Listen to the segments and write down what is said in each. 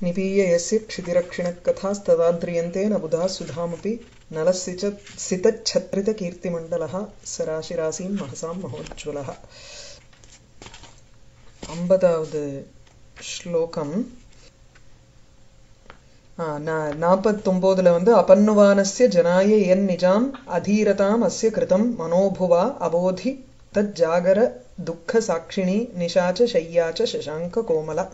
निपीय यस्य क्षितिरक्षिणकथास्तदाद्रियन्ते न बुधाः सुधामपि नलस्य च सितच्छत्रितकीर्तिमण्डलः सराशिरासीं महसां महोज्ज्वलः ஐம்பதாவது ஸ்லோகம் நாற்பத்தொம்போதுல வந்து அபன்னுவானஸ்ய ஜனாய என் நிஜாம் அதீரதாம் அஸ்ய கிருதம் மனோபுவா அபோதி தத் ஜாகர துக்க சாட்சிணி நிஷாச்ச ஷையாச்ச சசாங்க கோமலா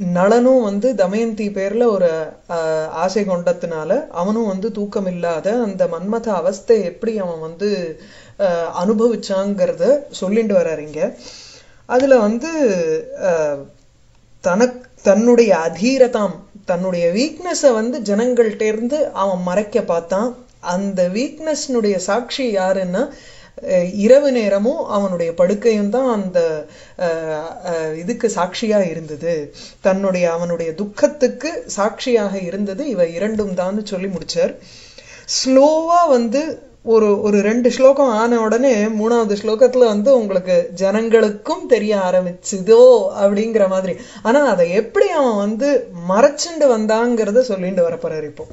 நளனும் வந்து தமயந்தி பேர்ல ஒரு ஆசை கொண்டதுனால அவனும் வந்து தூக்கம் இல்லாத அந்த மன்மத அவஸ்தை எப்படி அவன் வந்து அனுபவிச்சாங்கிறத சொல்லிட்டு வர்றாரு அதில் அதுல வந்து தனக் தன்னுடைய அதீரதாம் தன்னுடைய வீக்னஸை வந்து ஜனங்கள்டேருந்து அவன் மறைக்க பார்த்தான். அந்த வீக்னஸ்னுடைய சாட்சி யாருன்னா இரவு நேரமும் அவனுடைய படுக்கையும் தான் அந்த இதுக்கு சாட்சியாக இருந்தது. தன்னுடைய அவனுடைய துக்கத்துக்கு சாட்சியாக இருந்தது. இவ இரண்டும் தான் சொல்லி முடிச்சார். ஸ்லோவா வந்து ஒரு ஒரு ரெண்டு ஸ்லோகம் ஆன உடனே மூணாவது ஸ்லோகத்துல வந்து உங்களுக்கு ஜனங்களுக்கும் தெரிய ஆரம்பிச்சுதோ அப்படிங்கிற மாதிரி. ஆனா அதை எப்படி அவன் வந்து மறைச்சுண்டு வந்தாங்கிறத சொல்லிட்டு வரப்போறாரு இப்போ.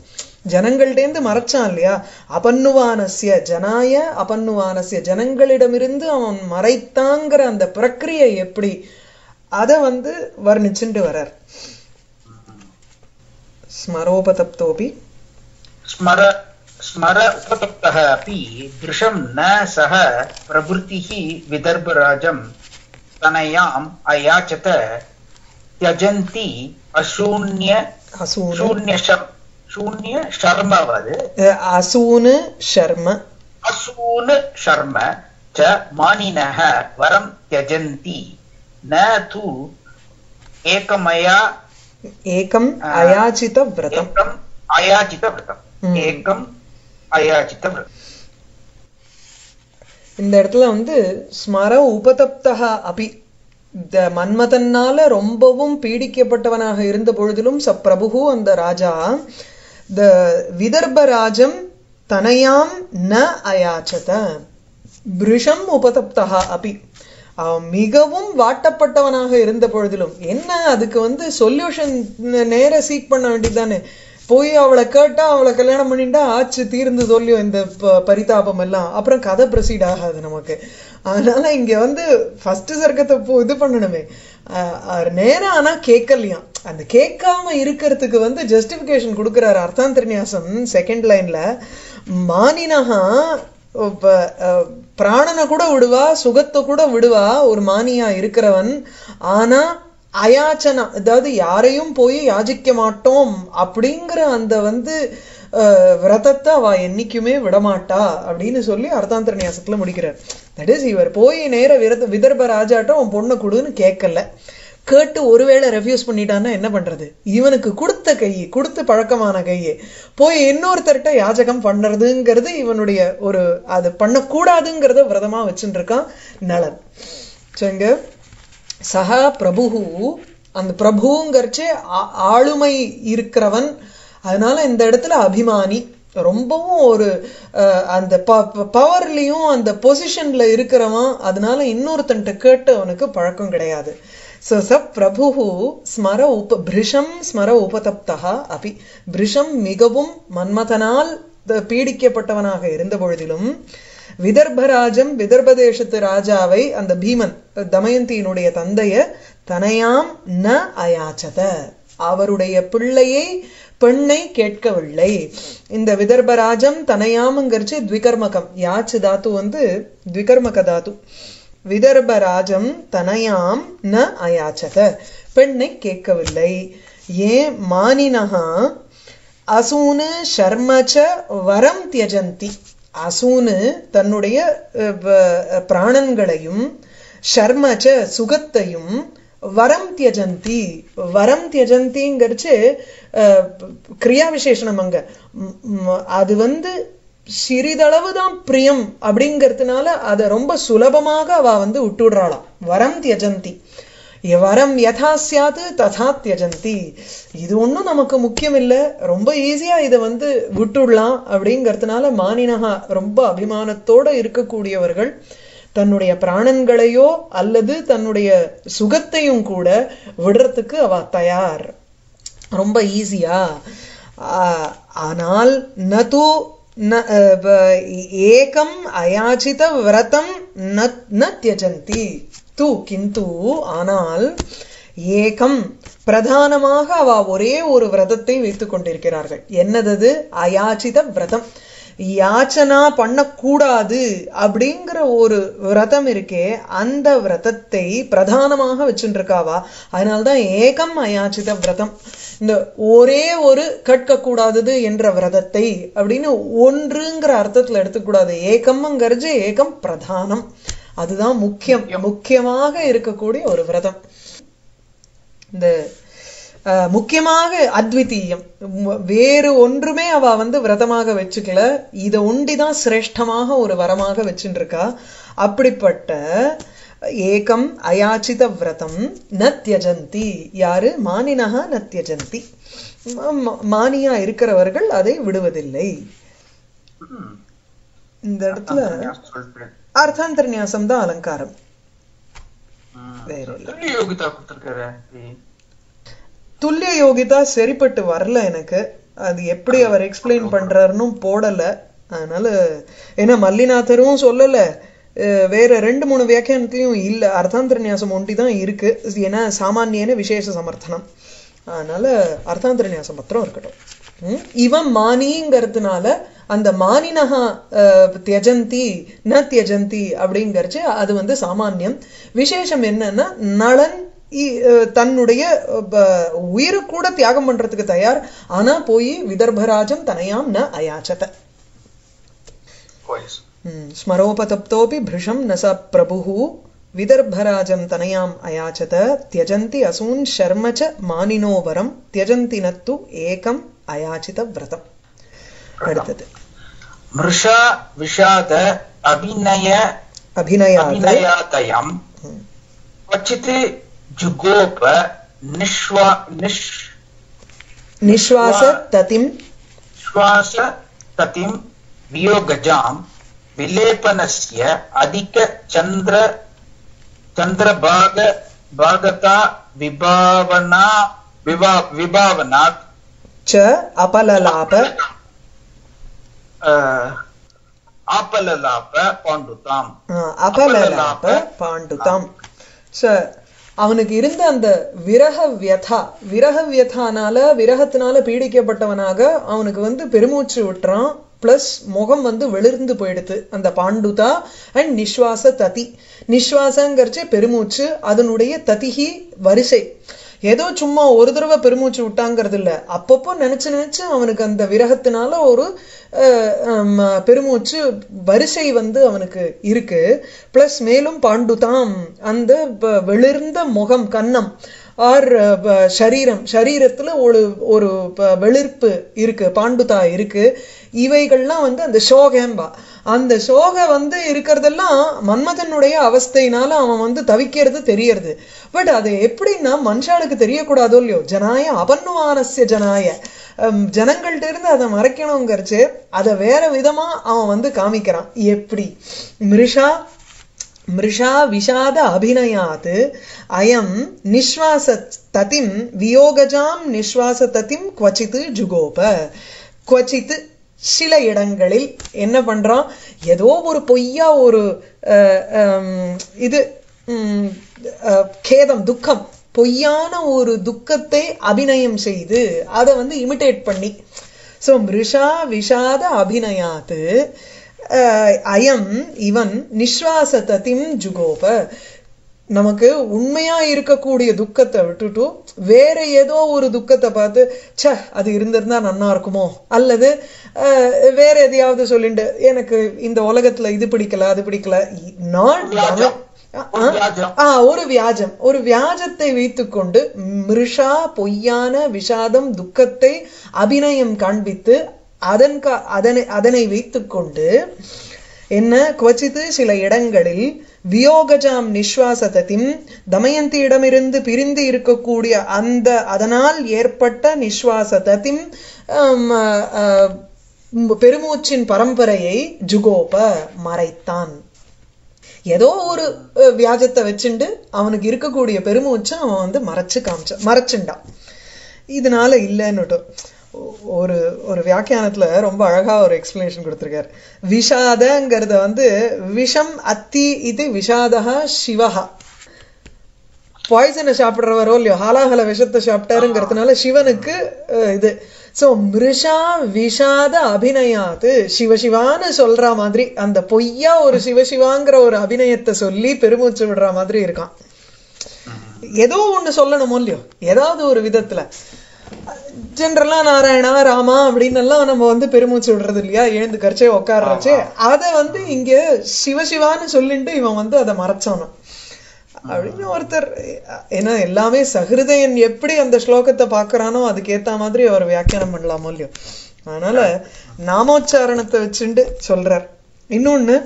ஜனங்கள்டேந்து மறைச்சான் இல்லையா? அபன்னுவானசிய ஜனாய அபன்னுவானசிய ஜனங்களிடமிருந்து அவன் மறைத்தாங்கிற அந்த பிரக்கிரியை எப்படி அதை வந்து வர்ணிச்சுண்டு வரார். ஸ்மரோபதப்தோபி. ஸ்மர स्मर उपतप्तः अपि दृशं न सह प्रवृत्तिः विदर्भराजं तनयाम् अयाचत त्यजन्ति अशून्य शून्य शून्य शर्मवद् असून् शर्म। असून् शर्म च मानिनः वरं त्यजन्ति। न तु एकमया एकम् अयाचितव्रतम्। एकम् अयाचितव्रतम्। हम्म। एकम् இந்த இடத்துல வந்து ஸ்மர உபதப்தா அபி இந்த மன்மதன்னால ரொம்பவும் பீடிக்கப்பட்டவனாக இருந்த பொழுதிலும் ச பிரபு அந்த ராஜா த விதர்பராஜம் தனையாம் ந அயாச்சத. பிருஷம் உபதப்தா அபி. மிகவும் வாட்டப்பட்டவனாக இருந்த பொழுதிலும் என்ன அதுக்கு வந்து சொல்யூஷன் நேர சீக் பண்ண வேண்டியதுதானே? போய் அவளை கேட்டா அவளை கல்யாணம் பண்ணிட்டா ஆச்சு தீர்ந்து சொல்லியும் இந்த ப- பரிதாபம் எல்லாம் அப்புறம் கதை ப்ரொசீட் ஆகாது நமக்கு. அதனால இங்க வந்து ஃபர்ஸ்ட் சர்க்கத்தை போ இது பண்ணணுமே. நேரம் ஆனா கேட்கலையாம் அந்த கேட்காம இருக்கிறதுக்கு வந்து ஜஸ்டிபிகேஷன் கொடுக்குறாரு அர்த்தாந்தர்நியாசம் செகண்ட் லைன்ல மானினஹா இப்போ பிராணனை கூட விடுவா சுகத்தை கூட விடுவா ஒரு மானியா இருக்கிறவன். ஆனா அயாச்சனா அதாவது யாரையும் போய் யாஜிக்க மாட்டோம் அப்படிங்கிற அந்த வந்து விரதத்தை அவ என்னைக்குமே விடமாட்டா அப்படின்னு சொல்லி அர்த்தாந்தர நியாசத்துல முடிக்கிறார். தட் இஸ் இவர் போய் நேர விரத விதர்ப ராஜாட்டம் அவன் பொண்ணை கொடுன்னு கேட்கல. கேட்டு ஒருவேளை ரெஃப்யூஸ் பண்ணிட்டான்னா என்ன பண்ணுறது இவனுக்கு கொடுத்த கை கொடுத்த பழக்கமான கையை போய் இன்னொருத்தர்கிட்ட யாஜகம் பண்ணுறதுங்கிறது இவனுடைய ஒரு அது பண்ணக்கூடாதுங்கிறத விரதமா வச்சுட்டு இருக்கான் நலன். ஸோ சஹா பிரபு அந்த பிரபுங்கிறச்சே ஆ- ஆளுமை இருக்கிறவன். அதனால இந்த இடத்துல அபிமானி. ரொம்பவும் ஒரு அஹ், அந்த பவர்லையும் அந்த பொசிஷன்ல இருக்கிறவன். அதனால இன்னொருத்தன்ட்ட கேட்டு அவனுக்கு பழக்கம் கிடையாது. சோ ச பிரபு ஸ்மர உப பிரிஷம் ஸ்மர உபதப்தா அபி. பிரிஷம் மிகவும் மன்மதனால் பீடிக்கப்பட்டவனாக இருந்த பொழுதிலும் விதர்பராஜம் விதர்ப தேசத்து ராஜாவை அந்த பீமன் தமயந்தியினுடைய தந்தைய தனையாம் ந அயாச்சத. அவருடைய பிள்ளையை பெண்ணை கேட்கவில்லை. இந்த விதர்பராஜம் தனையாமங்கிறச்சு த்விகர்மகம். யாச்சு தாத்து வந்து த்விகர்மக தாத்து. விதர்பராஜம் தனயாம் ந அயாச்சத. பெண்ணை கேட்கவில்லை. ஏன் மானினஹா அசூனு ஷர்மச்ச வரம் தியஜந்தி. அசூனு தன்னுடைய அஹ், பிராணன்களையும் ஷர்மச்ச சுகத்தையும் வரம் தியஜந்தி. வரம் தியஜந்திங்கிறச்சு அஹ், கிரியா விசேஷணம் அங்க அது வந்து சிறிதளவு தான் பிரியம் அப்படிங்கிறதுனால அதை ரொம்ப சுலபமாக அவ வந்து விட்டுடுறாளாம் வரம் தியஜந்தி. வரம் யதா சியாது ததா தியஜந்தி. இது ஒன்றும் நமக்கு முக்கியம் இல்லை ரொம்ப ஈஸியாக இதை வந்து விட்டுடலாம் அப்படிங்கிறதுனால மானினகா ரொம்ப அபிமானத்தோடு இருக்கக்கூடியவர்கள் தன்னுடைய பிராணன்களையோ அல்லது தன்னுடைய சுகத்தையும் கூட விடுறதுக்கு அவ தயார். ரொம்ப ஈஸியா ஆனால் நது ந- ஏகம் அயாச்சித விரதம் ந- ந தியஜந்தி. தூ கிந்து ஆனால் ஏகம். பிரதானமாக அவ ஒரே ஒரு விரதத்தை வைத்துக் கொண்டிருக்கிறார்கள். என்னதது? அயாச்சித விரதம். யாச்சனா பண்ணக்கூடாது அப்படிங்கிற ஒரு விரதம் இருக்கே அந்த விரதத்தை பிரதானமாக வச்சுருக்காவா அதனால்தான் ஏகம் அயாச்சித விரதம். இந்த ஒரே ஒரு கற்கக்கூடாதது என்ற விரதத்தை அப்படின்னு ஒன்றுங்கிற அர்த்தத்துல எடுத்துக்கூடாது. ஏகம்ங்கிறது ஏகம் பிரதானம். அதுதான் முக்கியம். முக்கியமாக இருக்கக்கூடிய ஒரு விரதம். இந்த முக்கியமாக அத்விதீயம். வேறு ஒன்றுமே அவ வந்து விரதமாக வச்சுக்கல. இத ஒண்டிதான் சிரேஷ்டமாக ஒரு வரமாக வச்சுட்டு இருக்கா அப்படிப்பட்ட ஏகம் அயாச்சித விரதம் ந தியஜந்தி. யாரு? மானினஹா ந தியஜந்தி. மானியா இருக்கிறவர்கள் அதை விடுவதில்லை. இந்த இடத்துல அர்த்தாந்தர்நியாசம் தான் அலங்காரம். துல்லிய யோகிதா சரிப்பட்டு வரல எனக்கு அது எப்படி அவர் எக்ஸ்பிளைன் பண்றாருன்னு போடல அதனால ஏன்னா மல்லிநாதரும் சொல்லல வேற ரெண்டு மூணு வியாக்கியானத்திலையும் இல்ல அர்த்தாந்தரநியாசம் ஒண்டி தான் இருக்கு ஏன்னா சாமானியன விசேஷ சமர்த்தனம் அதனால அர்த்தாந்தரநியாசம் மாத்திரம் இருக்கட்டும்? இவன் மானிங்கிறதுனால அந்த மானினஹா தியஜந்தி ந தியஜந்தி அப்படிங்கறச்சு அது வந்து சாமானியம். விசேஷம் என்னன்னா அஹ், தன்னுடைய உயிரு கூட தியாகம் பண்றதுக்கு தயார். ஆனா போய் விதர்பராஜம் தனையாம் ந அயாச்சத. ஸ்மரோபதப்தோபி பிருஷம் ந ச பிரபுः விதர்பராஜம் தனயாம் அயாச்சத தியஜந்தி அசூன் ஷர்ம ச மானினோ வரம் தியஜந்தி நத்து ஏகம் அயாச்சித விரதம். அடுத்தது. मृषा विषाद अभिनय अभिनय अभिनयातयम हम्म। क्वचित जुगोप निश्वा निश् निश्वास ततिम। श्वास ततिं वियोगजां विलेपनस्य चंद्र चन्द्रभाग भागता विभावना विभा विभावनात्। च अपललाप। அவனுக்கு இருந்த அந்த விரக வியதா விரக வியதானால விரகத்தினால பீடிக்கப்பட்டவனாக அவனுக்கு வந்து பெருமூச்சு விட்டுறான். பிளஸ் முகம் வந்து வெளிர்ந்து போயிடுது அந்த பாண்டுதா அண்ட் நிஸ்வாச ததி. நிஸ்வாசங்கிறச்சு பெருமூச்சு அதனுடைய ததிகி வரிசை. ஏதோ சும்மா ஒரு தடவை பெருமூச்சு விட்டாங்கிறது இல்லை அப்பப்போ நினச்சி நினச்சி அவனுக்கு அந்த விரகத்தினால ஒரு பெருமூச்சு வரிசை வந்து அவனுக்கு இருக்கு. பிளஸ் மேலும் பாண்டுதாம் அந்த வெளிர்ந்த முகம் கன்னம் ஆர் சரீரம் சரீரத்தில் ஒரு ஒரு ப- வெளிர்ப்பு இருக்குது பாண்டுதா இருக்குது இவைகள்லாம் வந்து அந்த ஷோகேம்பா. அந்த சோக வந்து இருக்கிறதெல்லாம் மன்மதனுடைய அவஸ்தையினால அவன் வந்து தவிக்கிறது தெரியறது. பட் அது எப்படின்னா மனுஷாளுக்கு தெரியக்கூடாதோ இல்லையோ? ஜனாய அபன்னுவானஸ்ய ஜனாய. ஹம், ஜனங்கள்ட்ட இருந்து அதை மறைக்கணுங்கிறச்சு அதை வேற விதமா அவன் வந்து காமிக்கிறான். எப்படி? மிருஷா மிருஷா விஷாத அபிநயாத் அயம் நிஸ்வாச ததிம் வியோகஜாம் நிஸ்வாச ததிம் குவச்சித்து ஜுகோப. குவச்சித்து சில இடங்களில் என்ன பண்றான் ஏதோ ஒரு பொய்யா ஒரு அஹ், இது உம், கேதம் துக்கம் பொய்யான ஒரு துக்கத்தை அபிநயம் செய்து அதை வந்து இமிட்டேட் பண்ணி. சோ மிருஷா விஷாத அபிநயாத்து அஹ், அயம் இவன் நிஸ்வாசததிம் ஜுகோப. நமக்கு உண்மையா இருக்கக்கூடிய துக்கத்தை விட்டுட்டு வேற ஏதோ ஒரு துக்கத்தை பார்த்து ச்சே அது இருந்திருந்தா நன்னா இருக்குமோ? அல்லது வேற எதையாவது சொல்லிட்டு எனக்கு இந்த உலகத்துல இது பிடிக்கல அது பிடிக்கல. வியாஜம். ஆ ஒரு வியாஜம். ஒரு வியாஜத்தை வைத்துக்கொண்டு மிருஷா பொய்யான விஷாதம் துக்கத்தை அபிநயம் காண்பித்து அதன் கா- அதனை அதனை வைத்துக்கொண்டு என்ன குவச்சித்து சில இடங்களில் வியோகஜாம் நிஸ்வாசததிம் தமயந்தியிடமிருந்து பிரிந்து இருக்கக்கூடிய அந்த அதனால் ஏற்பட்ட நிஸ்வாசதத்தின் பெருமூச்சின் பரம்பரையை ஜுகோப மறைத்தான். ஏதோ ஒரு வியாஜத்தை வச்சுண்டு அவனுக்கு இருக்கக்கூடிய பெருமூச்சை அவன் வந்து மறைச்சு காமிச்சான் மறைச்சுண்டான் இதனால இல்லைன்னுட்டும் ஒரு ஒரு வியாக்கியானத்துல ரொம்ப அழகா ஒரு எக்ஸ்பிளனேஷன் கொடுத்துருக்காரு. விஷாதங்கிறத வந்து விஷம் அத்தி இது விஷாதா சிவஹா. பாய்சனை சாப்பிடுறவரோ இல்லையோ ஹாலாஹல விஷத்தை சாப்பிட்டாருங்கிறதுனால சிவனுக்கு இது. சோ மிருஷா விஷாத அபிநயாத்து சிவசிவான்னு சொல்கிற மாதிரி அந்த பொய்யா ஒரு சிவசிவாங்கிற ஒரு அபிநயத்தை சொல்லி பெருமூச்சு விடுற மாதிரி இருக்கான். ஏதோ ஒண்ணு சொல்லணுமோ இல்லையோ ஏதாவது ஒரு விதத்துல. ஜென்ரலா நாராயணா ராமா அப்படின்னு எல்லாம் நம்ம வந்து பெருமூச்சு விடுறது இல்லையா எழுந்து கரைச்சே உட்காடுறச்சே அதை வந்து இங்க சிவசிவான்னு சொல்லிட்டு இவன் வந்து அதை மறைச்சானோ? அப்படின்னு ஒருத்தர் ஏன்னா எல்லாமே சஹிருதயன் எப்படி அந்த ஸ்லோகத்தை பார்க்கறானோ அதுக்கு ஏத்த மாதிரி அவர் வியாக்கியானம் பண்ணலாமோ இல்லையோ? அதனால நாமோச்சாரணத்தை வச்சுண்டு சொல்றார். இன்னொன்னு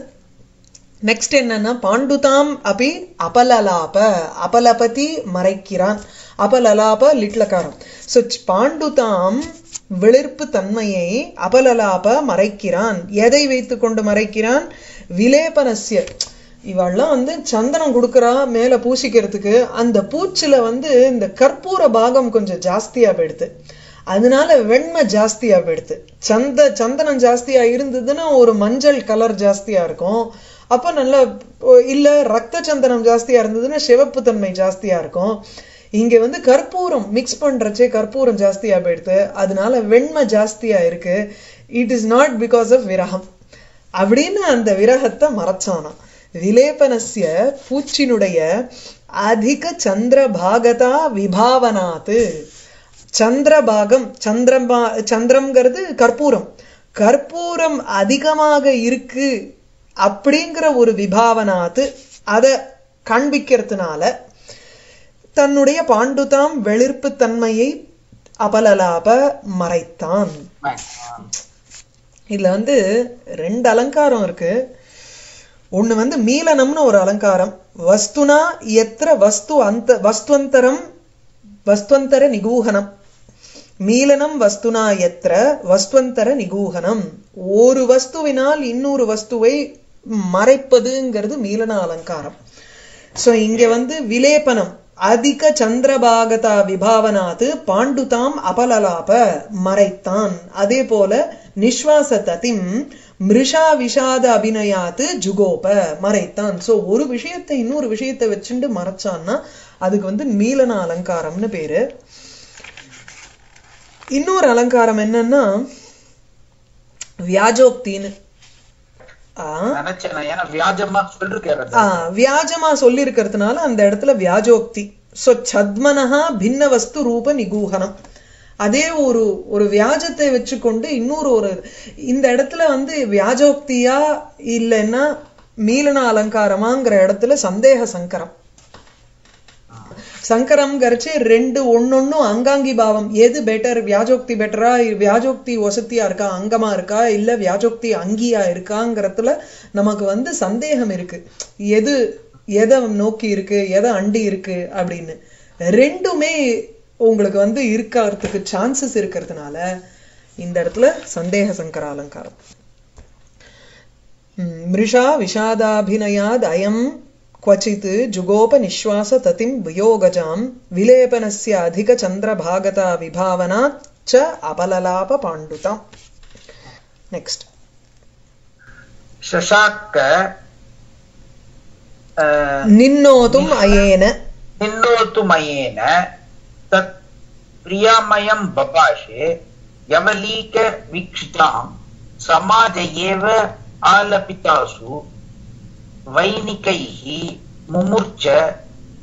நெக்ஸ்ட் என்னன்னா பாண்டுதாம் அபி அபலலாப அபலபதி மறைக்கிறான். அபலலாப லிட்லகாரம் ஸோ பாண்டுதாம் விளிர்ப்பு தன்மையை அபலலாப மறைக்கிறான். எதை வைத்துக்கொண்டு மறைக்கிறான்? விலேபனசிய இவெல்லாம் வந்து சந்தனம் கொடுக்குறா மேலே பூசிக்கிறதுக்கு. அந்த பூச்சில வந்து இந்த கற்பூர பாகம் கொஞ்சம் ஜாஸ்தியாக போயிடுது. அதனால வெண்மை ஜாஸ்தியாக போயிடுது. சந்த சந்தனம் ஜாஸ்தியாக இருந்ததுன்னா ஒரு மஞ்சள் கலர் ஜாஸ்தியாக இருக்கும். அப்போ நல்லா இல்லை ரத்த சந்தனம் ஜாஸ்தியாக இருந்ததுன்னா சிவப்பு தன்மை ஜாஸ்தியாக இருக்கும். இங்கே வந்து கற்பூரம் மிக்ஸ் பண்றச்சே கற்பூரம் ஜாஸ்தியாக போயிடுது. அதனால வெண்மை ஜாஸ்தியா இருக்கு. It is not because of விரகம். அப்படின்னு அந்த விரகத்தை மறைச்சானாம் விலேபனசிய பூச்சினுடைய அதிக சந்திரபாகதா விபாவனாத்து. சந்திரபாகம் சந்திரம்பா சந்திரம்ங்கிறது கற்பூரம். கற்பூரம் அதிகமாக இருக்கு அப்படிங்கிற ஒரு விபாவனாத்து அதை காண்பிக்கிறதுனால தன்னுடைய பாண்டுதாம் வெளிர்ப்பு தன்மையை அபலலாப மறைத்தான். இதுல வந்து ரெண்டு அலங்காரம் இருக்கு. ஒண்ணு வந்து மீலனம்னு ஒரு அலங்காரம். வஸ்துனா எத்திர வஸ்து அந்த வஸ்துவந்தரம் வஸ்துவந்தர நிகூகனம் மீலனம் வஸ்துனா எத்திர வஸ்துவந்தர நிகூகனம் ஒரு வஸ்துவினால் இன்னொரு வஸ்துவை மறைப்பதுங்கிறது மீலன அலங்காரம். சோ இங்க வந்து விலேபனம். அதிக சந்திரபாகதா விபாவனாது பாண்டுதாம் அபலலாப மறைத்தான். அதே போல நிஸ்வாச ததிம் மிருஷா விஷாத அபிநயாத்து ஜுகோப மறைத்தான். சோ ஒரு விஷயத்தை இன்னொரு விஷயத்தை வச்சுட்டு மறைச்சான்னா அதுக்கு வந்து மீலன அலங்காரம்னு பேரு. இன்னொரு அலங்காரம் என்னன்னா வியாஜோக்தின்னு ஆஹ் நினைச்சேன் நான். ஏன்னா வியாஜமா சொல்லி இருக்கிறதுனால அந்த இடத்துல வியாஜோக்தி. சோ சத்மனஹா பின்ன வஸ்து ரூப நிகூகனம் அதே ஒரு ஒரு வியாஜத்தை வச்சுக்கொண்டு இன்னொரு ஒரு இந்த இடத்துல வந்து வியாஜோக்தியா இல்லைன்னா மீலன அலங்காரமாங்கிற இடத்துல சந்தேக சங்கரம். சங்கரம் கரைச்சு ரெண்டு ஒன்னொன்னும் அங்காங்கி பாவம். எது பெட்டர் வியாஜோக்தி பெட்டரா வியாஜோக்தி வசதியா இருக்கா? அங்கமா இருக்கா? இல்ல வியாஜோக்தி அங்கியா இருக்காங்கிறதுல நமக்கு வந்து சந்தேகம் இருக்கு. எது எதை நோக்கி இருக்கு? எதை அண்டி இருக்கு? அப்படின்னு. ரெண்டுமே உங்களுக்கு வந்து இருக்கிறதுக்கு சான்சஸ் இருக்கிறதுனால இந்த இடத்துல சந்தேக சங்கர அலங்காரம். மிருஷா விஷாதாபிநயாத் அயம் क्वचित् जुगोपनिश्वास ततिं वियोगजां विलेपनस्य अधिकचन्द्रभागता विभावना च अपललापपाण्डुताम् नेक्स्ट् शशाक अ, निन्नोतुम् अयेन निन्नोतुमयेन तत् प्रियामयं बभाषे यमलीकवीक्षितां समाज एव आलपितासु வைனிகைஹி முமூர்ச்ச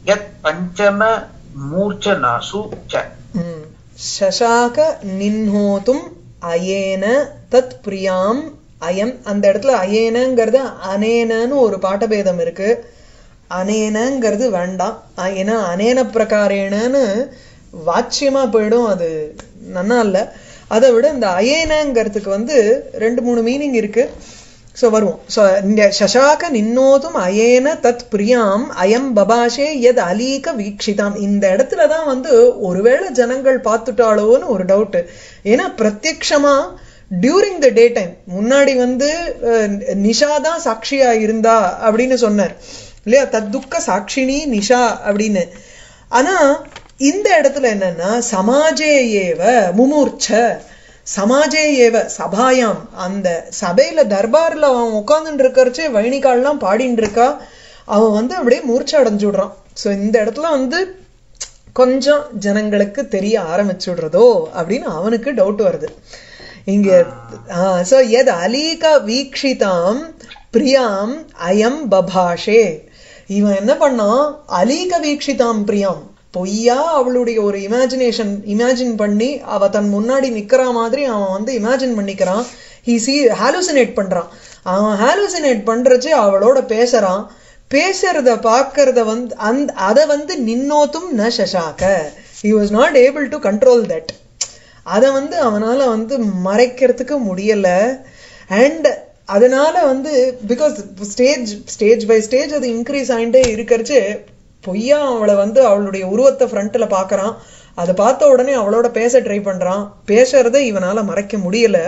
யத் பஞ்சம மூர்ச்சனாசு ச. சசாக நின்ஹோதும் அயேன தத் பிரியாம் அயம். அந்த இடத்துல அயேனங்கிறது அனேனன்னு ஒரு பாட்டபேதம் இருக்கு. அனேனங்கிறது வேண்டாம். ஏன்னா அனேன பிரகாரேனன்னு வாட்சியமா போயிடும். அது நல்லா இல்லை. அதை விட இந்த அயேனங்கிறதுக்கு வந்து ரெண்டு மூணு மீனிங் இருக்குது ஸோ வருவோம் ஸோ இந்த சசாக நின்னோதும் அயேன தத் பிரியாம் அயம் பபாஷே எத் அலீக வீக்ஷிதாம் இந்த இடத்துல தான் வந்து ஒருவேளை ஜனங்கள் பார்த்துட்டாளோன்னு ஒரு டவுட்டு ஏன்னா பிரத்யக்ஷமா டியூரிங் த டே டைம் முன்னாடி வந்து நிஷா தான் சாட்சியா இருந்தா அப்படின்னு சொன்னார் இல்லையா தத்துக்க சாட்சினி நிஷா அப்படின்னு ஆனால் இந்த இடத்துல என்னன்னா சமாஜே ஏவ முமூர்ச்ச சமாஜே ஏவ சபாயாம். அந்த சபையில தர்பார்ல அவன் உட்கார்ந்துட்டு இருக்கறச்சே வைணிகால்லாம் பாடிட்டு இருக்கா அவன் வந்து அப்படியே மூர்ச்சை அடைஞ்சு விடுறான். சோ இந்த இடத்துல வந்து கொஞ்சம் ஜனங்களுக்கு தெரிய ஆரம்பிச்சுடுறதோ அப்படின்னு அவனுக்கு டவுட் வருது. இங்க சோ எத் அலீக வீக்ஷிதாம் பிரியாம் அயம் பபாஷே. இவன் என்ன பண்ணான்? அலீக வீக்ஷிதாம் பிரியாம். பொய்யா அவளுடைய ஒரு இமேஜினேஷன் இமேஜின் பண்ணி அவ தன் முன்னாடி நிக்கிற மாதிரி அவன் வந்து இமேஜின் பண்ணிக்கிறான். ஹி சி ஹாலுசினேட் பண்றான். அவன் ஹாலுசினேட் பண்றச்சு அவளோட பேசுறான். பேசுறத பார்க்கறத வந்து அந்த அதை வந்து நின்னோத்தும் ந சசாக்க he was not able to control that அதை வந்து அவனால வந்து மறைக்கிறதுக்கு முடியல. அண்ட் அதனால வந்து because stage stage by stage அது இன்க்ரீஸ் ஆகிட்டே இருக்கிறச்சு பொய்யா அவளை வந்து அவளுடைய உருவத்தை ஃப்ரண்ட்ல பாக்குறான் அதை பார்த்த உடனே அவளோட பேச ட்ரை பண்றான். பேசுறத இவனால மறைக்க முடியல.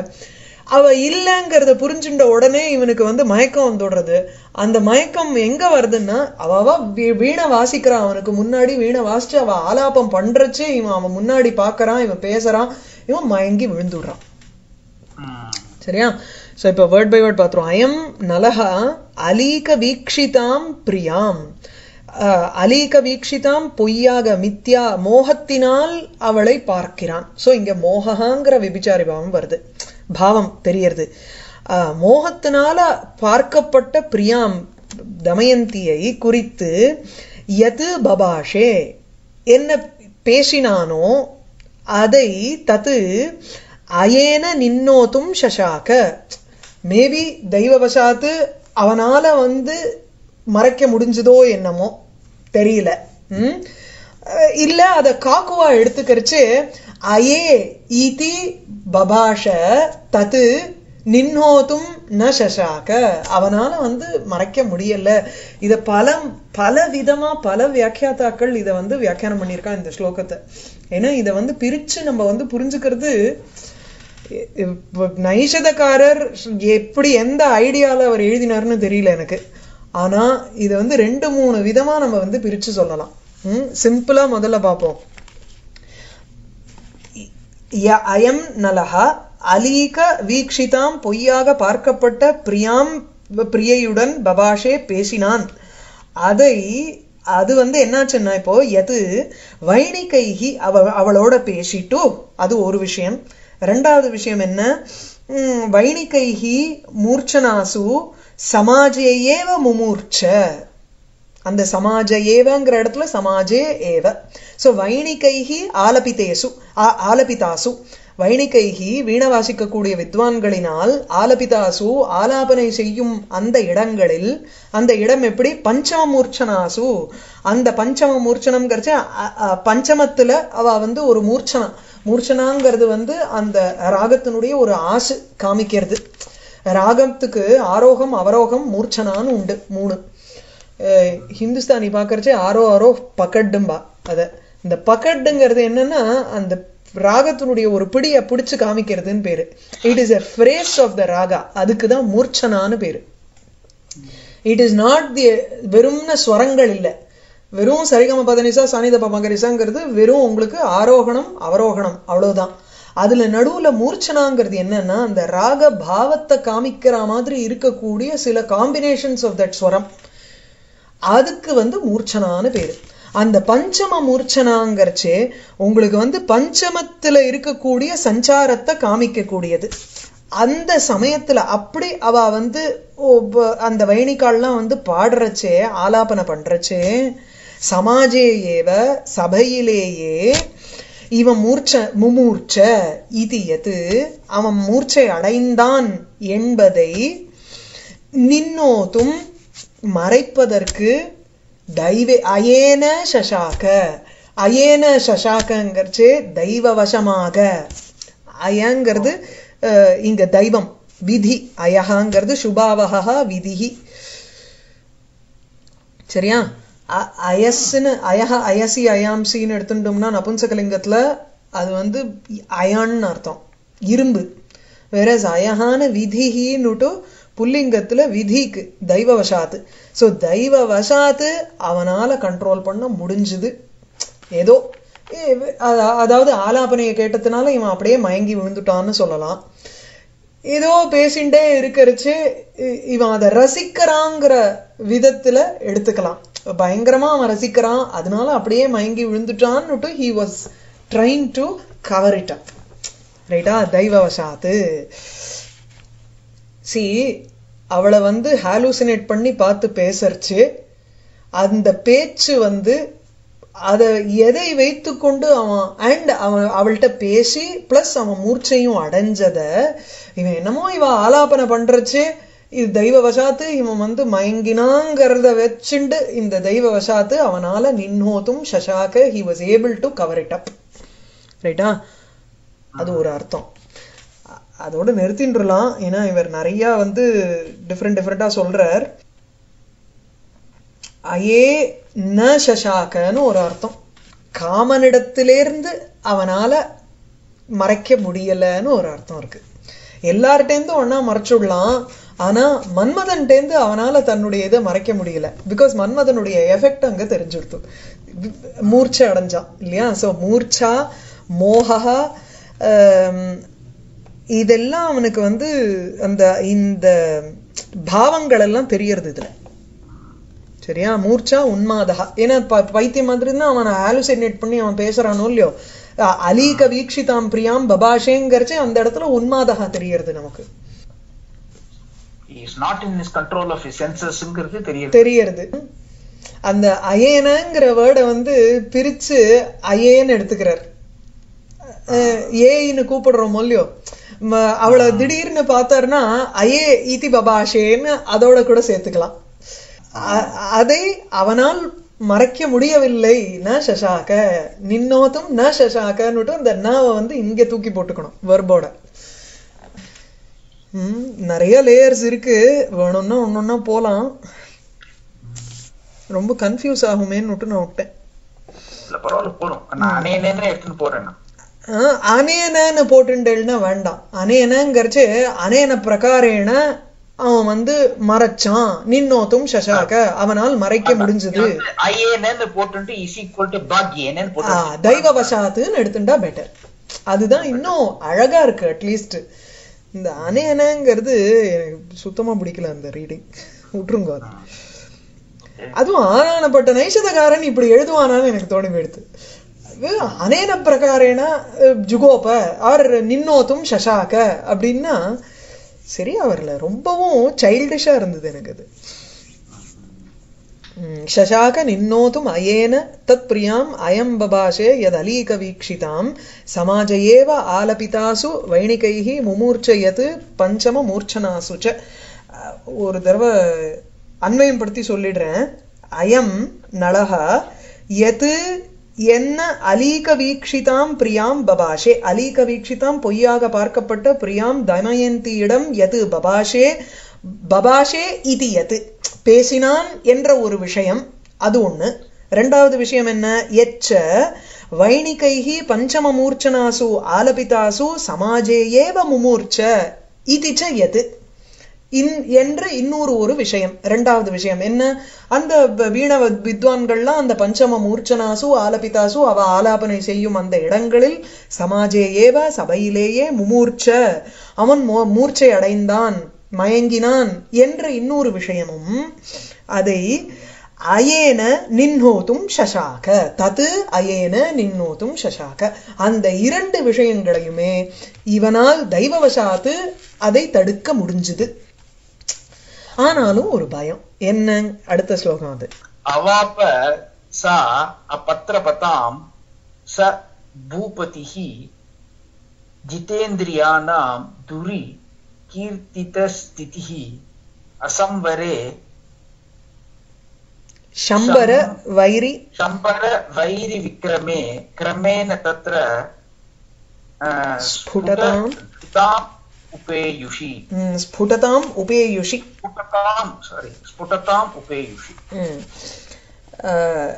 அவ இல்லைங்கிறத புரிஞ்சுட்ட உடனே இவனுக்கு வந்து மயக்கம் வந்துடுறது. அந்த மயக்கம் எங்க வருதுன்னா அவ வீணை வாசிக்கிறான் அவனுக்கு முன்னாடி வீணை வாசிச்சு அவ ஆலாபம் பண்றச்சு இவன் அவன் முன்னாடி பாக்குறான் இவன் பேசுறான் இவன் மயங்கி விழுந்துடுறான். சரியா? சோ இப்ப வேர்ட் பை வேர்ட் பாத்துரும் அயம் நலஹா அலீக வீக்ஷிதாம் பிரியாம். அலீக வீக்ஷிதாம் பொய்யாக மித்யா மோகத்தினால் அவளை பார்க்கிறான். ஸோ இங்கே மோகங்கிற விபிச்சாரி பாவம் வருது. பாவம் தெரியறது. மோகத்தினால பார்க்கப்பட்ட பிரியாம் தமயந்தியை குறித்து எது பபாஷே? என்ன பேசினானோ அதை தத்து அயேன நின்னோத்தும் சசாக்க மேபி தெய்வவசாத்து அவனால வந்து மறைக்க முடிஞ்சதோ என்னமோ. தெரியல. இல்லை அதை காக்குவா எடுத்துக்கிறச்சு அயே ஈதி பபாஷ தத்து நின்னோதும் ந சசாக்க அவனால் வந்து மறைக்க முடியல. இதை பல பல விதமாக பல வியாக்கியாத்தாக்கள் இதை வந்து வியாக்கியானம் பண்ணியிருக்கான் இந்த ஸ்லோகத்தை. ஏன்னா இதை வந்து பிரித்து நம்ம வந்து புரிஞ்சுக்கிறது நைஷதக்காரர் எப்படி எந்த ஐடியாவில் அவர் எழுதினார்னு தெரியல எனக்கு. ஆனால் இதை வந்து ரெண்டு மூணு விதமாக நம்ம வந்து பிரித்து சொல்லலாம். ம் சிம்பிளாக முதல்ல பார்ப்போம். அயம் நலஹா அலீக வீக்ஷிதாம் பொய்யாக பார்க்கப்பட்ட பிரியாம் பிரியையுடன் பபாஷே பேசினான். அதை அது வந்து என்னாச்சுன்னா இப்போ எது? வைணிகைகி அவ அவளோட பேசிட்டு அது ஒரு விஷயம். ரெண்டாவது விஷயம் என்ன? வைணிகைகி மூர்ச்சனாசு சமாஜே ஏவ முமூர்ச்ச. அந்த சமாஜ ஏவங்கிற இடத்துல சமாஜே ஏவ. ஸோ வைணிகைகி ஆலபிதேசு ஆலபிதாசு. வைணிகைகி வீண வாசிக்கக்கூடிய வித்வான்களினால் ஆலபிதாசு ஆலாபனை செய்யும் அந்த இடங்களில் அந்த இடம் எப்படி? பஞ்சம மூர்ச்சனாசு அந்த பஞ்சம மூர்ச்சனம்ங்கிறச்ச பஞ்சமத்துல அவ வந்து ஒரு மூர்ச்சனா. மூர்ச்சனாங்கிறது வந்து அந்த ராகத்தினுடைய ஒரு ஆசு காமிக்கிறது. ராகத்துக்கு ஆரோகம் அவரோகம் மூர்ச்சனான்னு உண்டு மூணு. ஹிந்துஸ்தானி பார்க்குறச்சே ஆரோ ஆரோ பக்கட்டும்பா அதை. இந்த பக்கட்டுங்கிறது என்னன்னா அந்த ராகத்தினுடைய ஒரு பிடியை பிடிச்சு காமிக்கிறதுன்னு பேரு. It is a phrase of the raga அதுக்கு தான் மூர்ச்சனான்னு பேரு. இட் இஸ் நாட் தி வெறும்ன ஸ்வரங்கள் இல்லை. வெறும் சரிகம பதனிசா சனித பமகரிசாங்கிறது வெறும் உங்களுக்கு ஆரோகணம் அவரோகணம் அவ்வளவுதான். அதில் நடுவில் மூர்ச்சனாங்கிறது என்னன்னா அந்த ராக பாவத்தை காமிக்கிற மாதிரி இருக்கக்கூடிய சில காம்பினேஷன்ஸ் ஆஃப் தட் ஸ்வரம். அதுக்கு வந்து மூர்ச்சனான்னு பேர். அந்த பஞ்சம மூர்ச்சனாங்கிறச்சே உங்களுக்கு வந்து பஞ்சமத்தில் இருக்கக்கூடிய சஞ்சாரத்தை காமிக்கக்கூடியது. அந்த சமயத்தில் அப்படி அவ வந்து அந்த வைணிக்கால்லாம் வந்து பாடுறச்சே ஆலாபனை பண்ணுறச்சே சமாஜே ஏவ சபையிலேயே இவன் மூர்ச்ச முமூர்ச்ச இது எது? அவன் மூர்ச்சை அடைந்தான் என்பதை நின்னோதும் மறைப்பதற்கு தைவே அயேன சசாக அயேன சசாக்கங்கிறச்சு தெய்வவசமாக. அயங்கிறது இங்க தெய்வம் விதி அயகாங்கிறது சுபாவகா விதி சரியா? அயஸ்ன்னு அயஹ அயசி அயாம்சின்னு எடுத்துட்டோம்னா நபுன்சகலிங்கத்தில் அது வந்து அயான்னு அர்த்தம். இரும்பு. வேற அயகான விதிஹின்னுட்டு புல்லிங்கத்தில் விதிக்கு தெய்வவசாத்து. ஸோ தெய்வவசாத்து அவனால் கண்ட்ரோல் பண்ண முடிஞ்சுது. ஏதோ ஏ- அதா- அதாவது ஆலாபனையை கேட்டதுனால இவன் அப்படியே மயங்கி விழுந்துட்டான்னு சொல்லலாம். ஏதோ பேசிண்டே இருக்கிறச்சு இ- இவன் அதை ரசிக்கிறாங்கிற விதத்தில் எடுத்துக்கலாம். பயங்கரமாக அவன் ரசிக்கிறான். அதனால அப்படியே மயங்கி விழுந்துட்டான்னுட்டு he was trying to cover it up ரைட்டா தெய்வவசாத்து சி அவளை வந்து ஹாலூசினேட் பண்ணி பார்த்து பேசறச்சு. அந்த பேச்சு வந்து அதை எதை வைத்து கொண்டு அவன் அண்ட் அவன் அவள்கிட்ட பேசி ப்ளஸ் அவன் மூர்ச்சையும் அடைஞ்சதை இவன் என்னமோ இவ ஆலாபனை பண்றச்சு. இது தெய்வ வசாத்து இவன் வந்து மயங்கினாங்கிறத வச்சுண்டு இந்த தெய்வ வசாத்து அவனால நின்னோத்தும் சசாக்க he was able to cover it up ரைட்டா அது ஒரு அர்த்தம். அதோட நிறுத்தின்றலாம். ஏன்னா இவர் நிறைய வந்து டிஃப்ரெண்ட் டிஃப்ரெண்டா சொல்றார். அயே ந சசாக்கன்னு ஒரு அர்த்தம். காமனிடத்திலேருந்து அவனால மறைக்க முடியலன்னு ஒரு அர்த்தம் இருக்கு. எல்லார்ட்டேந்தும் ஒண்ணா மறைச்சுடலாம். ஆனா மன்மதன்டேந்து அவனால தன்னுடைய இதை மறைக்க முடியல. பிகாஸ் மன்மதனுடைய எஃபெக்ட் அங்க தெரிஞ்சுடுத்து மூர்ச்சை அடைஞ்சான் இல்லையா? சோ மூர்ச்சா மோகா இதெல்லாம் அவனுக்கு வந்து அந்த இந்த பாவங்கள் எல்லாம் தெரியறது இதுல. சரியா? மூர்ச்சா உன்மாதகா ஏன்னா ப- பைத்தியம் மாதிரி தான் அவனை ஆலுசினேட் பண்ணி அவன் பேசுறானோ இல்லையோ? அலீக வீக்ஷிதாம் பிரியாம் பபாஷேங்கிறச்சு அந்த இடத்துல உன்மாதகா தெரியறது நமக்கு. தெரியறது. அந்த அயேனங்கிற வேர்டை வந்து பிரிச்சு அயேன்னு எடுத்துக்கிறார். ஏன்னு கூப்பிடுறோம் இல்லையோ அவளை திடீர்னு பார்த்தாருன்னா அயே இதி பபாஷேன்னு அதோட கூட சேர்த்துக்கலாம். அதை அவனால் மறைக்க முடியவில்லை ந சசாக நின்னோத்தும் ந சசாகன்னுட்டு அந்த நவை வந்து இங்க தூக்கி போட்டுக்கணும் வெர்போட நிறைய லேயர்ஸ் இருக்கு. வேணும்னா ஒன்னொன்னா போலாம். ரொம்ப கன்ஃபியூஸ் ஆகுமேன்னு நான் விட்டேன். அனேனன்னு போட்டுண்டேல்னா வேண்டாம். அனேனங்கிறச்சு அனேன பிரகாரேன அவன் வந்து மறைச்சான். நின்னோத்தும் சசாக அவனால் மறைக்க முடிஞ்சது. தெய்வவசாத்துன்னு எடுத்துட்டா பெட்டர் அதுதான் இன்னும் அழகா இருக்கு அட்லீஸ்ட் இந்த அனேனங்கிறது எனக்கு சுத்தமா பிடிக்கல அந்த ரீடிங் விட்டுருங்க அது. அதுவும் ஆனானப்பட்ட நைஷதகாரன் இப்படி எழுதுவானான்னு எனக்கு தோணி போயிடுது அனேன பிரகாரேன ஜுகோப ஆர் நின்னோத்தும் சசாக அப்படின்னா சரியா வரல ரொம்பவும் சைல்டிஷாக இருந்தது எனக்கு அது. சசாக நின்னோதும் அயேன தத் பிரியாம் அயம் பபாஷே யத் அலீக வீக்ஷிதாம். சமாஜ ஏவ ஆலபிதாசு வைணிகைஹ முமூர்ச்சயத் பஞ்சம மூர்ச்சனாசு. ச ஒரு தடவை அன்வயம் படுத்தி சொல்லிடுறேன். அயம் நலக எது என்ன அலீக வீக்ஷிதாம் பிரியாம் பபாஷே? அலீக வீக்ஷிதாம் பொய்யாக பார்க்கப்பட்ட பிரியாம் தமயந்தியிடம் எது பபாஷே? பபாஷே இது எது? பேசினான் என்ற ஒரு விஷயம் அது ஒண்ணு. ரெண்டாவது விஷயம் என்ன? எச்ச வைணிகைஹி பஞ்சம மூர்ச்சனாசு ஆலபிதாசு சமாஜே ஏவ முமூர்ச்ச. இது எது? இன் என்ற இன்னொரு ஒரு விஷயம் ரெண்டாவது விஷயம் என்ன? அந்த வீண வ- வித்வான்கள்லாம் அந்த பஞ்சம மூர்ச்சனாசு ஆலபிதாசு அவ ஆலாபனை செய்யும் அந்த இடங்களில் சமாஜே ஏவ சபையிலேயே முமூர்ச்ச. அவன் மூர்ச்சை அடைந்தான் மயங்கினான் என்ற இன்னொரு விஷயமும் அதை அயேன நின்னோத்தும் சசாக. தது அயேன நின்னோத்தும் சசாக. அந்த இரண்டு விஷயங்களையுமே இவனால் தெய்வவசாத்து அதை தடுக்க முடிஞ்சுது. ஆனாலும் ஒரு பயம் என்ன அடுத்த ஸ்லோகம் அது अवाप सा अपत्रपतां स भूपतिः जितेन्द्रियाणां दुरि कीर्तितस्थितिः असंवरे शम्बर வைரி शम्बर वैरिविक्रमे क्रमेण तत्र अ, स्फुटताम् स्फुटताम् उपेयुषि ம், ஸ்புடதாம் உபேயுஷி स्फुटतां सारी स्फुटताम् उपेयुषि ம். அஹ்,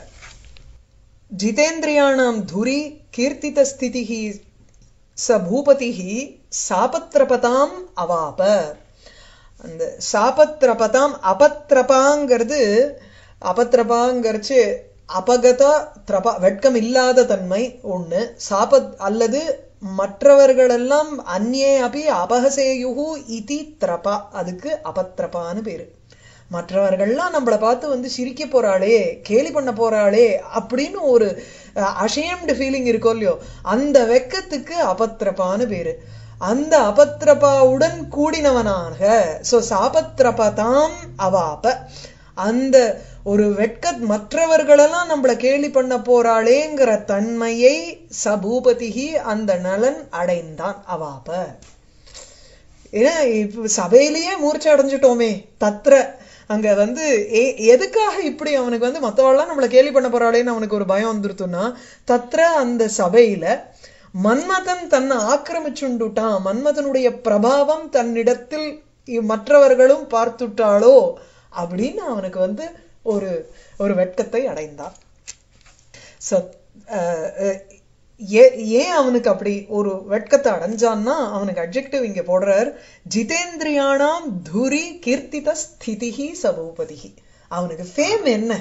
ஜிதேந்திரியாணாம் துரி கீர்த்திதஸ்திதிः ச பூபதிः சாபத்ரபதாம் அவாப அந்த சாபத்ரபதாம் அபத்ரபாங்கிறது அபத்ரபாங்கிறச்சு அபகத திரப வெட்கம் இல்லாத தன்மை ஒண்ணு சாபத் அல்லது மற்றவர்களெல்லாம் அந்நே அபி அபகசேயுகு இதி திரபா. அதுக்கு அபத்ரபான்னு பேரு. மற்றவர்கள்லாம் நம்மளை பார்த்து வந்து சிரிக்க போறாளே கேலி பண்ண போறாளே அப்படின்னு ஒரு அஷேம்டு ஃபீலிங் இருக்கோ இல்லையோ அந்த வெக்கத்துக்கு அபத்ரபான்னு பேரு. அந்த அபத்ரபாவுடன் கூடினவனாக சோ சாபத்ரபதாம் அவாப அந்த ஒரு வெட்கத் மற்றவர்களெல்லாம் நம்மள கேலி பண்ண போறாளேங்கிற தன்மையை சபூபதிகி அந்த நலன் அடைந்தான் அவாப ஏன்னா இப்போ சபையிலேயே மூர்ச்சை அடைஞ்சிட்டோமே தத்ர. அங்க வந்து ஏ எதுக்காக இப்படி அவனுக்கு வந்து மற்றவாள்லாம் நம்மளை கேலி பண்ண போறாளேன்னு அவனுக்கு ஒரு பயம் வந்துருத்துன்னா தத்ர அந்த சபையில மன்மதன் தன்னை ஆக்கிரமிச்சுண்டுட்டான். மன்மதனுடைய பிரபாவம் தன்னிடத்தில் மற்றவர்களும் பார்த்துட்டாளோ அப்படின்னு அவனுக்கு வந்து ஒரு ஒரு வெட்கத்தை அடைந்தான். ஸோ uh, uh, ஏ- ஏன் அவனுக்கு அப்படி ஒரு வெட்கத்தை அடைஞ்சான்னா அவனுக்கு அட்ஜெக்டிவ் இங்கே போடுறார் ஜிதேந்திரியானாம் துரி கீர்த்தித ஸ்திதிஹி சபூபதிஹி. அவனுக்கு ஃபேம் என்ன?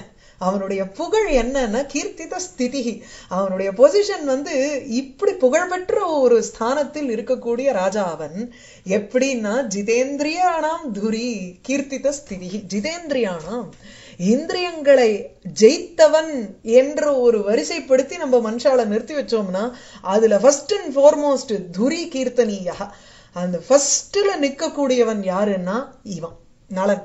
அவனுடைய புகழ் என்னன்னா கீர்த்தித ஸ்திதிகி அவனுடைய பொசிஷன் வந்து இப்படி புகழ்பெற்ற ஒரு ஸ்தானத்தில் இருக்கக்கூடிய ராஜா அவன் எப்படின்னா ஜிதேந்திரியானாம் துரி கீர்த்தித ஸ்திதிகி ஜிதேந்திரியானாம் இந்திரியங்களை ஜெயித்தவன் என்று ஒரு வரிசைப்படுத்தி நம்ம மனுஷால நிறுத்தி வச்சோம்னா அதுல ஃபர்ஸ்ட் அண்ட் ஃபார்மோஸ்ட் துரி கீர்த்தனீயா அந்த ஃபர்ஸ்ட்ல நிக்கக்கூடியவன் யாருன்னா இவன். நலன்.